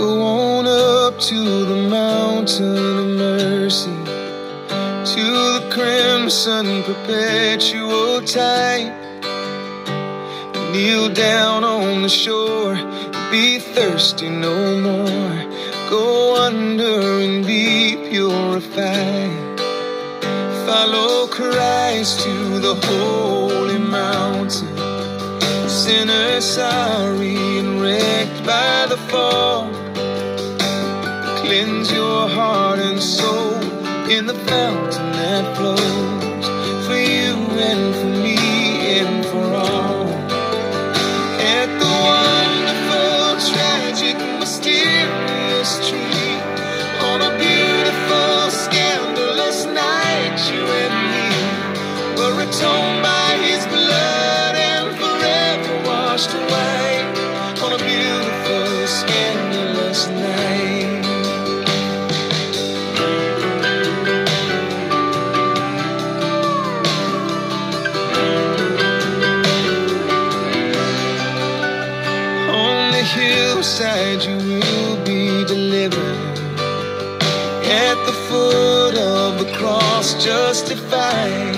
Go on up to the mountain of mercy, to the crimson perpetual tide. Kneel down on the shore, be thirsty no more. Go under and be purified. Follow Christ to the holy mountain. sinner, sorry and wrecked by the fall. Cleanse your heart and soul in the fountain that flows for you and for me and for all. At the wonderful, tragic, mysterious tree, on a beautiful, scandalous night, you and me were atoned by His blood and forever washed away. On a beautiful, scandalous the hillside you will be delivered. At the foot of the cross justified.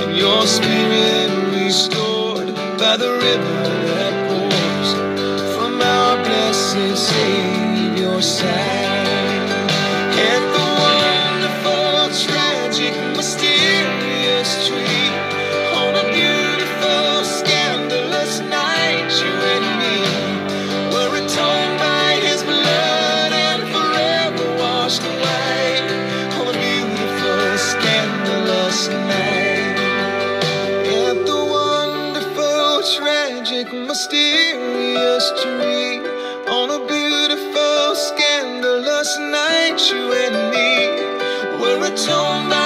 And your spirit restored by the river like a mysterious tree on a beautiful, scandalous night. You and me, we're a tomb.